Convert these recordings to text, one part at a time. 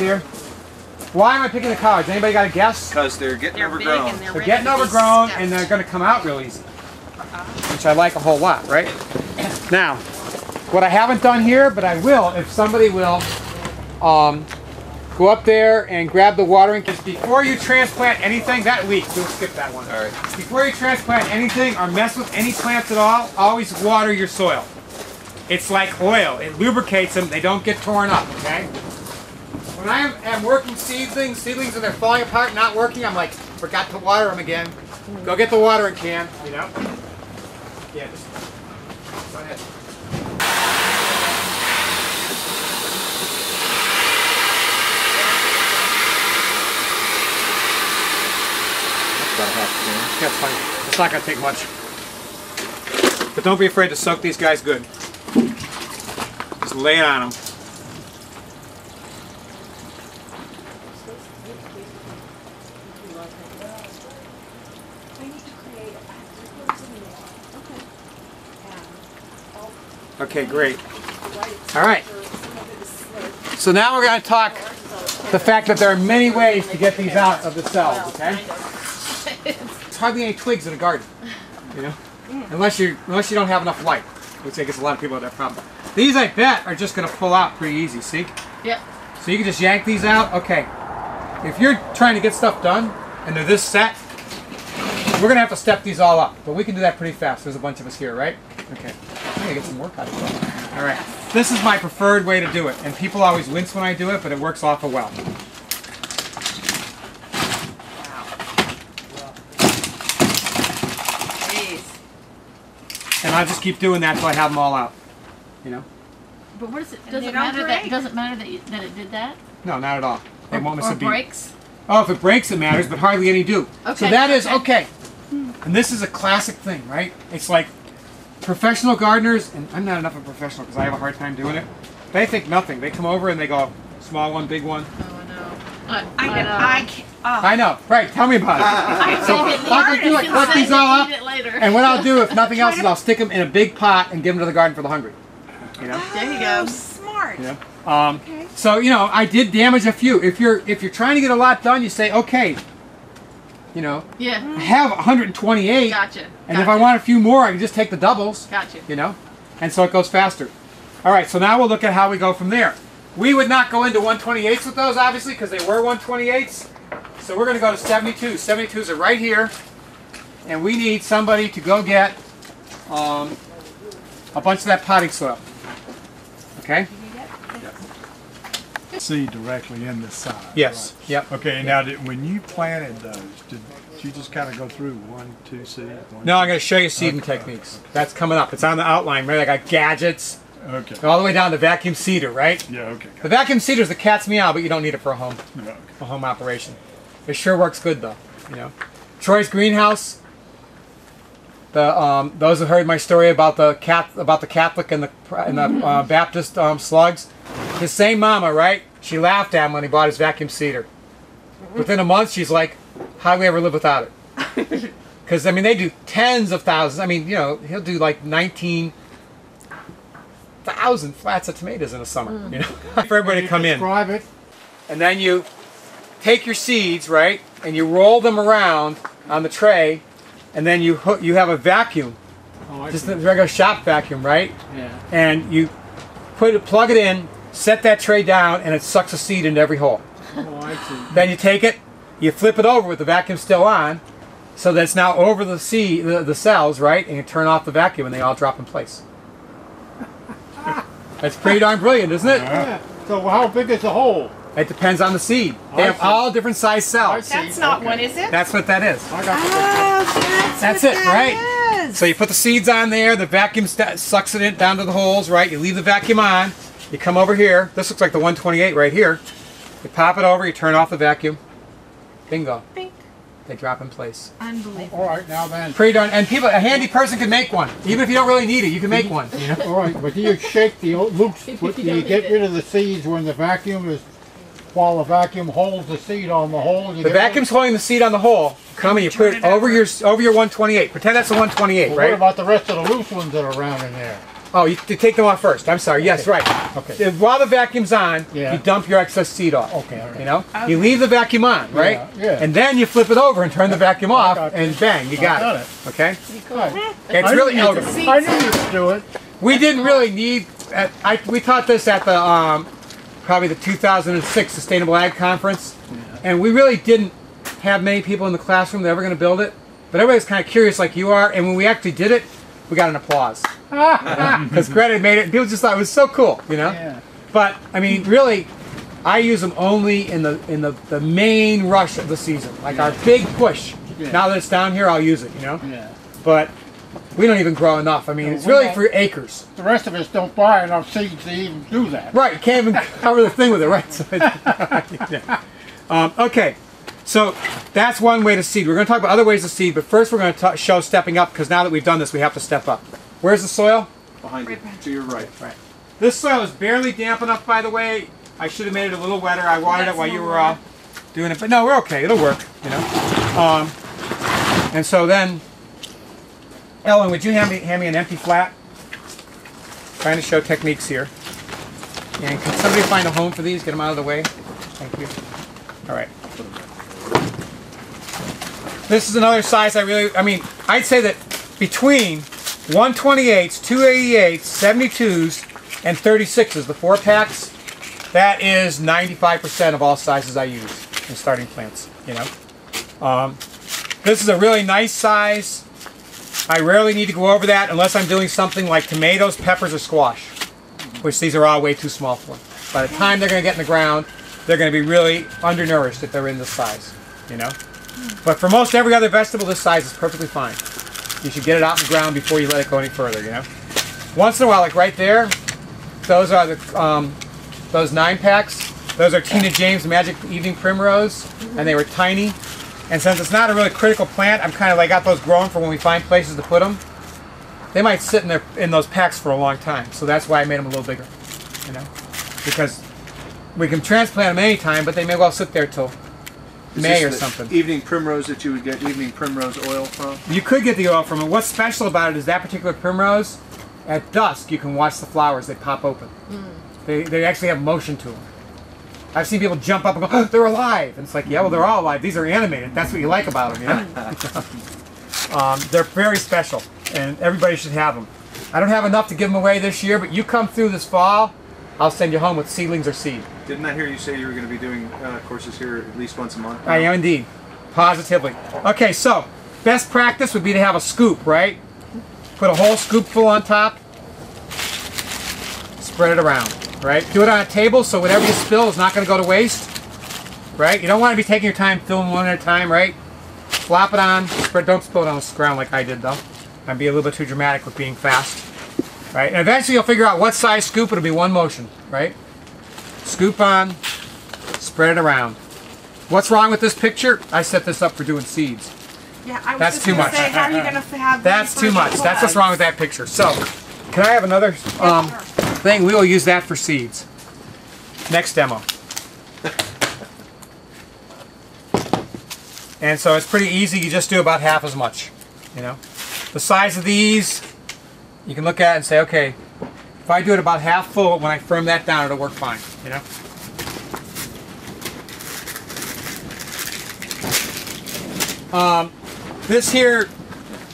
there. Why am I picking the collards? Anybody got a guess? Because they're getting They're big overgrown. and they're They're getting overgrown stuffed. and they're going to come out real easy, which I like a whole lot, right? Now, what I haven't done here, but I will, if somebody will, um, go up there and grab the watering kit. Before you transplant anything, that leaks, we'll skip that one. All right. Before you transplant anything or mess with any plants at all, always water your soil. It's like oil, it lubricates them, they don't get torn up, okay? When I am, am working seedlings, seedlings and they're falling apart, not working, I'm like, forgot to water them again. Hmm. Go get the watering can, you know? Yeah, just go ahead. About half a can. That's fine. It's not gonna take much. But don't be afraid to soak these guys good. Just lay it on them. Okay, great. All right. So now we're going to talk the fact that there are many ways to get these out of the cells, okay? There's hardly any twigs in a garden, you know? Unless you unless you don't have enough light, which I guess a lot of people have that problem. These, I bet, are just going to pull out pretty easy, see? Yep. So you can just yank these out. Okay. If you're trying to get stuff done and they're this set, we're going to have to step these all up. But we can do that pretty fast. There's a bunch of us here, right? Okay. I'm going to get some work out of it. All right. This is my preferred way to do it. And people always wince when I do it, but it works awful well. And I'll just keep doing that until I have them all out. You know? But what is it? Does they it don't matter that does it matter that, you, that it did that? No, not at all. They won't miss or a beat. breaks? Oh, if it breaks, it matters, but hardly any do. Okay. So Okay, that is okay. okay. And this is a classic thing, right? It's like professional gardeners, and I'm not enough of a professional because I have a hard time doing it. They think nothing. They come over and they go, small one, big one. Oh no. I, I, I know. I can't. Oh. I know, right? Tell me about it. I So, think it like I learned, do, I it's collect these all up, eat it later. and what I'll do, if nothing else, is I'll stick them in a big pot and give them to the garden for the hungry. You know. There you go. Smart. You know? Um, Okay. So you know, I did damage a few. If you're if you're trying to get a lot done, you say, okay, you know, yeah. I have 128, Gotcha. And if I want a few more, I can just take the doubles. Gotcha. you know, and so it goes faster. All right, so now we'll look at how we go from there. We would not go into 128s with those, obviously, because they were 128s. So we're going to go to 72. 72s are right here, and we need somebody to go get um, a bunch of that potting soil. Okay? Seed directly in this side. Yes. right? Yep. Okay, now did, when you planted those, did you just kind of go through one, two seeds? One, No, I'm going to show you seeding techniques. That's coming up. It's on the outline, right? I got gadgets, Okay. all the way down to vacuum seeder, right? Yeah. Okay. The vacuum seeder is the cat's meow, but you don't need it for a home. Yeah, okay. a home operation. It sure works good though, you know. Troy's greenhouse. The um, those who heard my story about the cat about the Catholic and the and the uh, Baptist um, slugs. His same mama, right? She laughed at him when he bought his vacuum seeder. Within a month, she's like, "How do we ever live without it?" Because I mean, they do tens of thousands. I mean, you know, he'll do like nineteen thousand flats of tomatoes in a summer. Mm. You know, for everybody to come in Describe it. and then you take your seeds, right, and you roll them around on the tray, and then you hook, you have a vacuum, Oh, just see. a regular shop vacuum, right? Yeah. And you put it, plug it in, set that tray down, and it sucks a seed into every hole. Oh, I see. Then you take it, you flip it over with the vacuum still on, so that it's now over the seed, the, the cells, right? And you turn off the vacuum, and they all drop in place. That's pretty darn brilliant, isn't it? Yeah. So how big is the hole? It depends on the seed. They I have see. all different size cells. That's not Okay. one, is it? That's what that is. I got Oh, that's, That's what it, that right? is. So you put the seeds on there, the vacuum st- sucks it in down to the holes, right? You leave the vacuum on. You come over here. This looks like the 128 right here. You pop it over, you turn off the vacuum. Bingo. Bink. They drop in place. Unbelievable. All right, now then. Pretty darn. And people, a handy person can make one. Even if you don't really need it, you can make mhm. one. You know? All right, but do you shake the o- loops? If do you you get need rid of the seeds when the vacuum is, while the vacuum holds the seed on the hole? The get vacuum's holding the seed on the hole. Come and you put it it over your over your 128. Pretend that's a 128, Well, right? What about the rest of the loose ones that are around in there? Oh, you, you take them off first. I'm sorry. Yes, right. Okay. If- While the vacuum's on, Yeah. you dump your excess seed off. Okay, all right. You know, you leave the vacuum on, right? Yeah, yeah. And then you flip it over and turn the vacuum off, and bang, you got, got it. it. Okay. Right. It's I really knew elegant. I knew you could do it. We didn't really need. At, I, we taught this at the um, probably the 2006 Sustainable Ag Conference, and we really didn't have many people in the classroom that were going to build it. But everybody's kind of curious, like you are. And when we actually did it, we got an applause because Greta made it. People just thought it was so cool, you know. Yeah. But I mean, really, I use them only in the in the, the main rush of the season, like our big push. Yeah. Now that it's down here, I'll use it, you know. Yeah. But we don't even grow enough. I mean, No, it's really for acres. The rest of us don't buy enough seeds to even do that. Right, can't even cover the thing with it, right? So yeah. um, okay, so that's one way to seed. We're going to talk about other ways to seed, but first we're going to show stepping up because now that we've done this, we have to step up. Where's the soil? Behind you, to your right. Right. This soil is barely damp enough, by the way. I should have made it a little wetter. I watered it while you were uh, doing it, but no, we're okay. It'll work, you know. Um, and so then, Ellen, would you hand me hand me an empty flat? Trying to show techniques here. And can somebody find a home for these? Get them out of the way. Thank you. All right. This is another size I really, I mean, I'd say that between 128s, 288s, 72s, and 36s, the four packs, that is 95% of all sizes I use in starting plants, you know. Um, this is a really nice size. I rarely need to go over that unless I'm doing something like tomatoes, peppers, or squash, which these are all way too small for. By the time they're going to get in the ground, they're going to be really undernourished if they're in this size, you know. But for most every other vegetable, this size is perfectly fine. You should get it out in the ground before you let it go any further, you know. Once in a while, like right there, those are the um, those nine packs. Those are Tina James Magic Evening Primrose, and they were tiny. And since it's not a really critical plant, I'm kind of like got those growing for when we find places to put them. They might sit in there in those packs for a long time, so that's why I made them a little bigger, you know, because we can transplant them anytime, but they may well sit there till Is May this or the something. Evening primrose that you would get evening primrose oil from. You could get the oil from it. What's special about it is that particular primrose, at dusk, you can watch the flowers. They pop open. They, they actually have motion to them. I've seen people jump up and go, oh, they're alive. And it's like, yeah, well, they're all alive. These are animated. That's what you like about them, you know? um, they're very special, and everybody should have them. I don't have enough to give them away this year, but you come through this fall, I'll send you home with seedlings or seed. Didn't I hear you say you were going to be doing uh, courses here at least once a month? I am indeed. Positively. Okay, so best practice would be to have a scoop, right? Put a whole scoopful on top. Spread it around, right? Do it on a table so whatever you spill is not going to go to waste, right? You don't want to be taking your time filling one at a time, right? Flop it on. Spread. Don't spill it on the ground like I did, though. I'd be a little bit too dramatic with being fast, right? And eventually you'll figure out what size scoop. It'll be one motion, right? Scoop on. Spread it around. What's wrong with this picture? I set this up for doing seeds. Yeah, I was That's just too much. Say, how are you gonna have? That's too much. That's what's wrong with that picture. So, can I have another um, Sure. thing? We will use that for seeds. Next demo. And so it's pretty easy. You just do about half as much. You know, the size of these, you can look at it and say, okay, if I do it about half full, when I firm that down, it'll work fine. You know. Um, this here,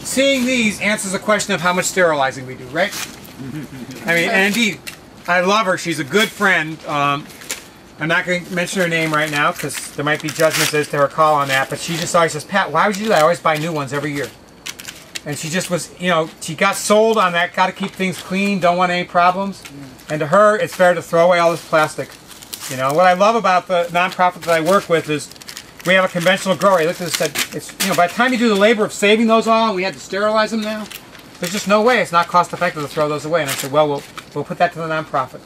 seeing these answers the question of how much sterilizing we do, right? I mean, and indeed, I love her. She's a good friend. Um, I'm not going to mention her name right now because there might be judgments as to her call on that. But she just always says, Pat, why would you do that? I always buy new ones every year. And she just was, you know, she got sold on that. Got to keep things clean. Don't want any problems. And to her, it's fair to throw away all this plastic. You know, what I love about the nonprofit that I work with is we have a conventional grower. I looked at this and said, it's, you know, by the time you do the labor of saving those all, we had to sterilize them now. There's just no way. It's not cost effective to throw those away. And I said, well, we'll, we'll put that to the nonprofit.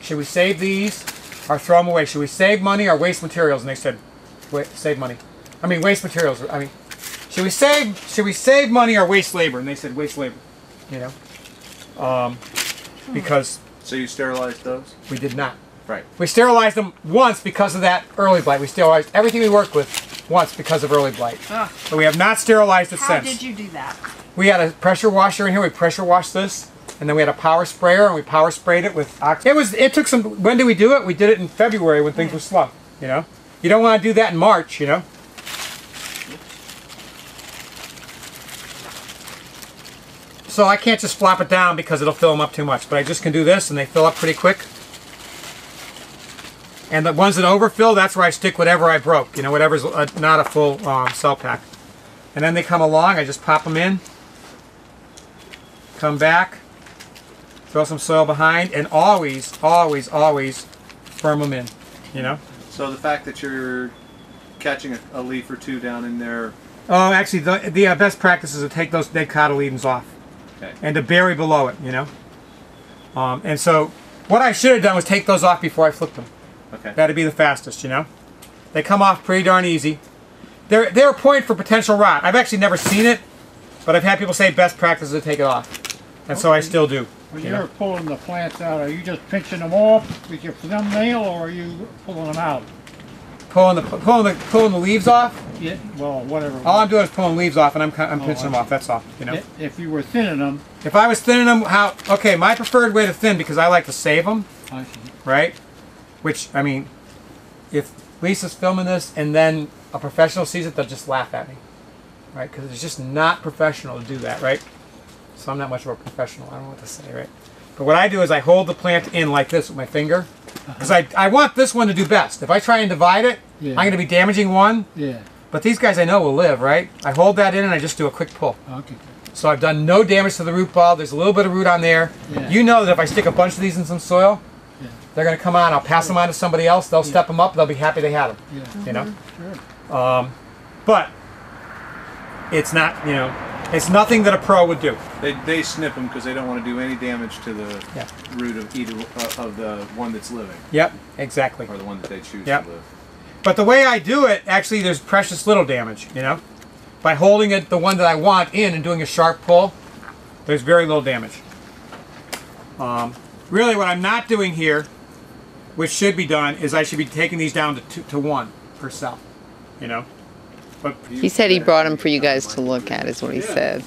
Should we save these or throw them away? Should we save money or waste materials? And they said, save money. I mean, waste materials. I mean, should we save should we save money or waste labor? And they said, waste labor. You know, um, because So you sterilized those? we did not. Right. We sterilized them once because of that early blight. We sterilized everything we worked with once because of early blight. Ugh. But we have not sterilized it How since. did you do that? We had a pressure washer in here. We pressure washed this, and then we had a power sprayer, and we power sprayed it with. Ox- it was. It took some. When did we do it? We did it in February when things were slow. You know, you don't want to do that in March. You know. So I can't just flop it down because it'll fill them up too much. But I just can do this, and they fill up pretty quick. And the ones that overfill, that's where I stick whatever I broke. You know, whatever's uh not a full um, cell pack. And then they come along, I just pop them in, come back, throw some soil behind, and always, always, always firm them in. You know? So the fact that you're catching a, a leaf or two down in there, Oh, actually, the, the uh, best practice is to take those dead cotyledons off okay. and to bury below it, you know? Um, and so, what I should have done was take those off before I flipped them. Okay. That'd be the fastest, you know? They come off pretty darn easy. They're, they're a point for potential rot. I've actually never seen it, but I've had people say best practice is to take it off. And so I still do. When You you're know. pulling the plants out, are you just pinching them off with your thumbnail or are you pulling them out? Pulling the, pulling the, pulling the leaves off. Yeah, well, whatever. All I'm doing is pulling leaves off and I'm, I'm Oh, pinching them off. That's all, you know? If- If you were thinning them, If I was thinning them, how, okay, my preferred way to thin, because I like to save them, I see. right? Which, I mean, if Lisa's filming this and then a professional sees it, they'll just laugh at me, right? Because it's just not professional to do that, right? So I'm not much of a professional. I don't know what to say, right? But what I do is I hold the plant in like this with my finger, because I, I want this one to do best. If I try and divide it, Yeah. I'm going to be damaging one, Yeah, but these guys I know will live, right? I hold that in and I just do a quick pull. okay. So I've done no damage to the root ball. There's a little bit of root on there. Yeah. You know that if I stick a bunch of these in some soil, Yeah. they're going to come on. I'll pass them on to somebody else. They'll step them up. They'll be happy they had them. Yeah, You know. sure. Um, but it's not. You know, it's nothing that a pro would do. They, they snip them because they don't want to do any damage to the Yeah. root of either uh, of the one that's living Yep. Exactly. or the one that they choose Yep. to live. But the way I do it, actually, there's precious little damage. You know, by holding it, the one that I want in, and doing a sharp pull, there's very little damage. Um, really, what I'm not doing here, which should be done, is I should be taking these down to two, to one per cell. You know, He said he brought them for you guys to look at, is what he said.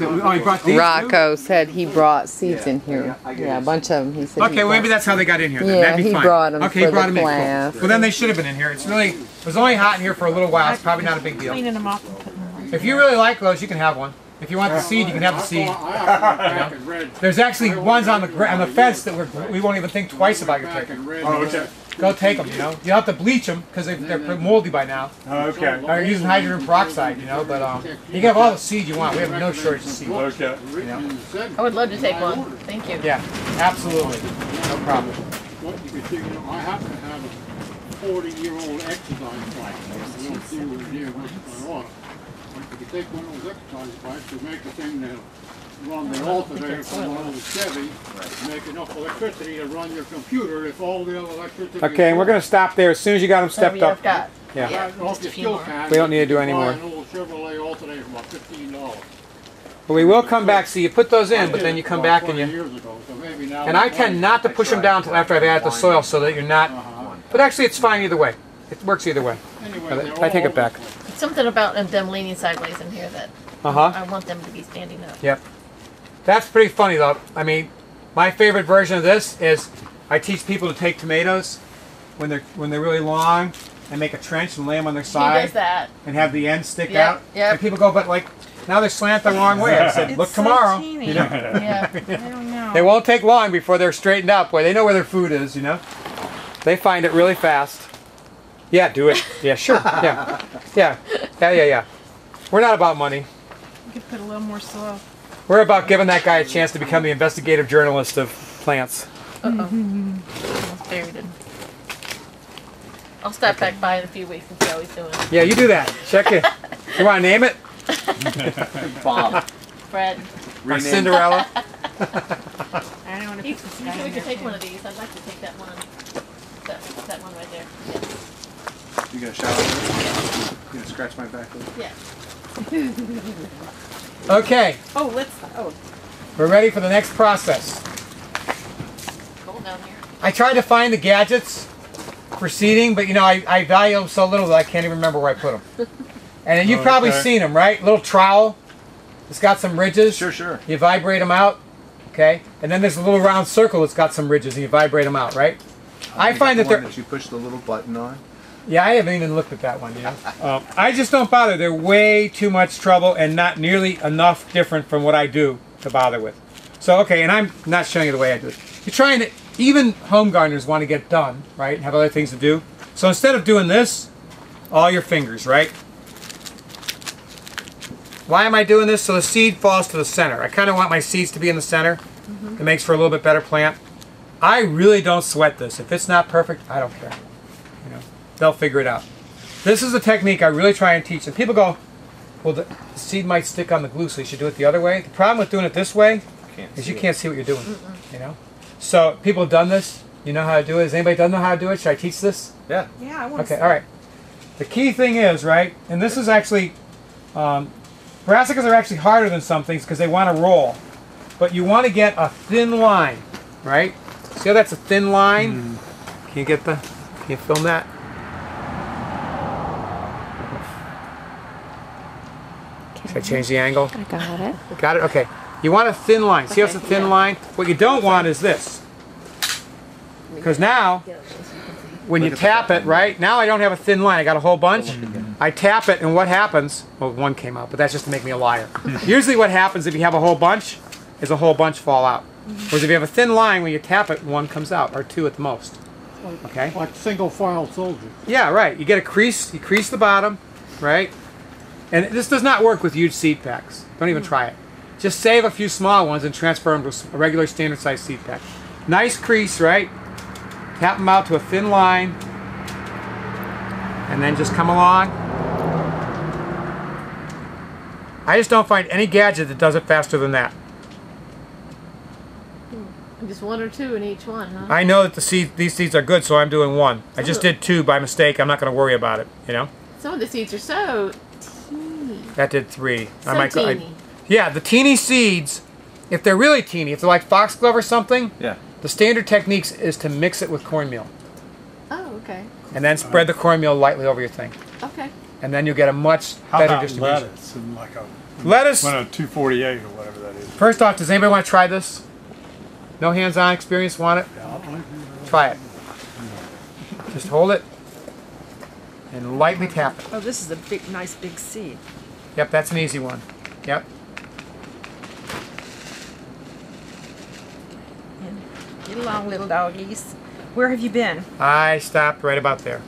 oh, you brought these? Rocco said he brought seeds in here. Yeah, I get Yeah, a bunch of them. He said. Okay, well, maybe that's how they got in here. Then. Yeah, That'd be he fine. brought 'em Okay, he brought the them in. Cool. Well, then they should have been in here. It's really it was only hot in here for a little while. It's probably not a big deal. Cleaning them off and putting them away. If you really like those, you can have one. If you want the seed, you can have the seed. There's actually ones on the on the fence that we're, we won't even think twice about your taking. Oh, okay. Go take them. You know, you have to bleach them because they're moldy by now. Okay. Or you're using hydrogen peroxide. You know, but um, you can have all the seed you want. We have no shortage of seed. Okay. I would love to take one. Thank you. Yeah, absolutely, no problem. What you could see, you know, I happen to have a forty-year-old exercise bike. I don't see where near much by water. But you could take one of those exercise bikes to make the thing that run the alternator from one of the Chevy, make enough electricity to run your computer if all the other electricity. Okay, and we're gonna stop there as soon as you got them stepped up. Got. Yeah. Yeah, Well, just if a you few still more. can, We don't need to do you any more. Chevrolet alternator about fifteen dollars. But we will come back. So you put those in, but then you come back and you. Ago, so. And I tend not to push them down until after I've added the soil, so that you're not. Uh-huh. But actually, it's fine either way. It works either way. Anyway, I take it back. over. Something about them leaning sideways in here that Uh huh. I want them to be standing up. Yep. That's pretty funny though. I mean, my favorite version of this is I teach people to take tomatoes when they're when they're really long and make a trench and lay them on their He side does that. and have the ends stick Yep, out. yep. And people go, but like now they're slant the wrong way. I said, It's look so tomorrow. teeny. You know? Yeah. I don't know. They won't take long before they're straightened up. Boy, they know where their food is. You know. They find it really fast. Yeah, do it. Yeah, sure. Yeah, yeah, yeah, yeah, yeah. We're not about money. You could put a little more soil. We're about giving that guy a chance to become the investigative journalist of plants. Almost buried it. I'll stop back by in a few weeks and see how he's doing. Yeah, you do that. Check it. You want to name it? Bob. Fred, Or Cinderella? I don't want to you, put you we could there take one of these? I'd like to take that one. That, that one right there. You gonna shower? You gonna scratch my back? a little? Yeah. Okay, Oh, let's. Oh, we're ready for the next process. Cold down here. I tried to find the gadgets for seeding, but you know, I, I value them so little that I can't even remember where I put them. And you've probably Okay. seen them, right? Little trowel. It's got some ridges. Sure, sure. You vibrate them out. Okay, and then there's a little round circle that's got some ridges, and you vibrate them out, right? I find the that one they're that you push the little button on. Yeah, I haven't even looked at that one yet. Um, I just don't bother. They're way too much trouble and not nearly enough different from what I do to bother with. So okay, and I'm not showing you the way I do it. You're trying to even home gardeners want to get done, right? And have other things to do. So instead of doing this, all your fingers, right? Why am I doing this? So the seed falls to the center. I kind of want my seeds to be in the center. It makes for a little bit better plant. I really don't sweat this. If it's not perfect, I don't care. You know, they'll figure it out. This is a technique I really try and teach. And people go, well, the, the seed might stick on the glue, so you should do it the other way. The problem with doing it this way Can't is you it. can't see what you're doing. You know. So people have done this. You know how to do it. Does anybody doesn't know how to do it? Should I teach this? Yeah. Yeah, I want to Okay, all right. The key thing is, right, and this is actually, um, brassicas are actually harder than some things because they want to roll. But you want to get a thin line, right? See how that's a thin line? Can you get the, can you film that? Should I change the angle? I got it. Got it? Okay. You want a thin line. See how it's a thin yeah. line? What you don't want is this. Because now, when you tap it, right? Now I don't have a thin line. I got a whole bunch. I tap it, and what happens? Well, one came out, but that's just to make me a liar. Usually, what happens if you have a whole bunch is a whole bunch fall out. Mm-hmm. Whereas if you have a thin line, when you tap it, one comes out, or two at the most. Okay? Like single file soldier. Yeah, right. You get a crease, you crease the bottom, right? And this does not work with huge seed packs. Don't even hmm. try it. Just save a few small ones and transfer them to a regular standard size seed pack. Nice crease, right? Tap them out to a thin line. And then just come along. I just don't find any gadget that does it faster than that. Hmm. Just one or two in each one, huh? I know that the seed, these seeds are good, so I'm doing one. I just oh. did two by mistake. I'm not going to worry about it, you know? Some of the seeds are so. That did three. So I go- I- yeah, the teeny seeds, if they're really teeny, if they're like foxglove or something, Yeah. the standard techniques is to mix it with cornmeal Oh, okay. and then spread the cornmeal lightly over your thing, Okay. and then you'll get a much How better about distribution. lettuce and like a, Lettuce. well, a 248 or whatever that is? First off, does anybody want to try this? No hands-on experience. Want it? Try it. Just hold it and lightly tap it. Oh, this is a big, nice big seed. Yep, that's an easy one. Yep. Get along, little doggies. Where have you been? I stopped right about there.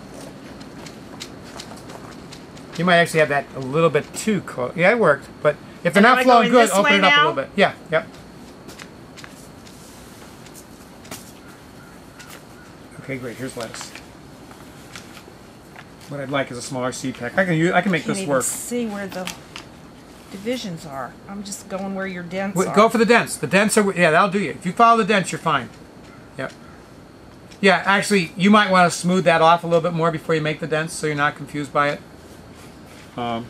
You might actually have that a little bit too close. Yeah, it worked. But if they're And not flowing good, open it up a little bit. Yeah, yep. Okay, great. Here's lettuce. What I'd like is a smaller seed pack. I can use, I can make Can't this even work. see where the divisions are. I'm just going where your dents Wait, are. Go for the dents. The dents are yeah, that'll do you. If you follow the dents, you're fine. Yep. Yeah, actually, you might want to smooth that off a little bit more before you make the dents, so you're not confused by it. Um.